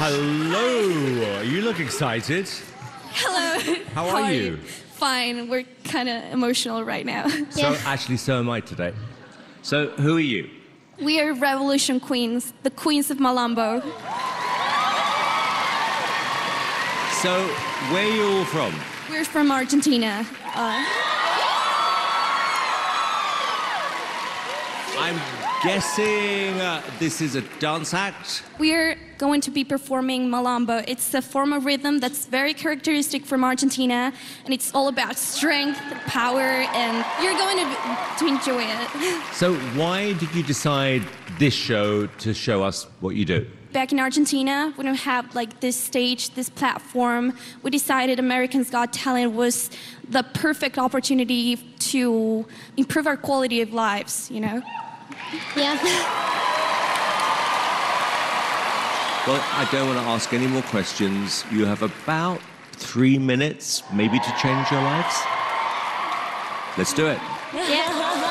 Hello. You look excited. Hello. How are you? Fine. We're kind of emotional right now. So actually, so am I today. So who are you? We are Revolution Queens, the queens of Malambo. So where are you all from? We're from Argentina. Uh, I'm guessing uh, this is a dance act. we're going to be performing Malambo. It's a form of rhythm that's very characteristic from Argentina, and it's all about strength, power, and you're going to, to enjoy it. So why did you decide this show to show us what you do? Back in Argentina, we don't have like this stage, this platform. We decided Americans Got Talent was the perfect opportunity to improve our quality of lives, you know? Yeah. Well, I don't want to ask any more questions. You have about three minutes, maybe, to change your lives. Let's do it. yeah.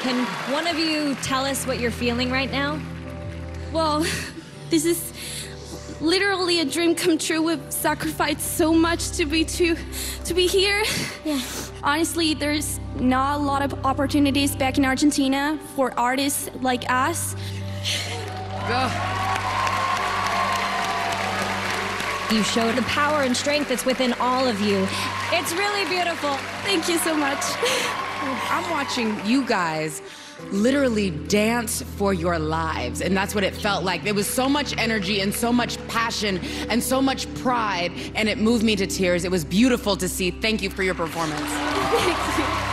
Can one of you tell us what you're feeling right now? Well, this is literally a dream come true. We've sacrificed so much to be to to be here. Yeah. Honestly, there's not a lot of opportunities back in Argentina for artists like us. You showed the power and strength that's within all of you. It's really beautiful. Thank you so much. I'm watching you guys literally dance for your lives. And that's what it felt like. There was so much energy and so much passion and so much pride, and it moved me to tears. It was beautiful to see. Thank you for your performance.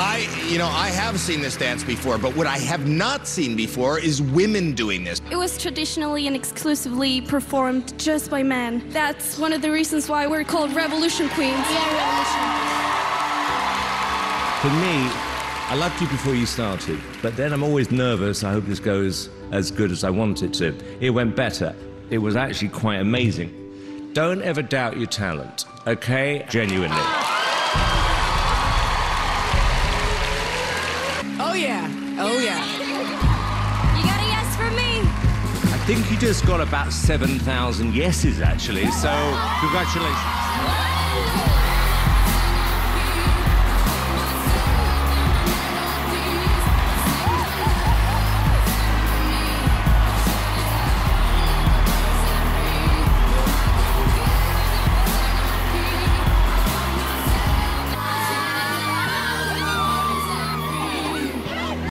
I, you know, I have seen this dance before, but what I have not seen before is women doing this. It was traditionally and exclusively performed just by men. That's one of the reasons why we're called Revolution Queens. Yeah, revolution. For me, I loved you before you started, but then I'm always nervous. I hope this goes as good as I want it to. It went better. It was actually quite amazing. Don't ever doubt your talent, okay? Genuinely. Think you just got about 7,000 yeses, actually, so congratulations.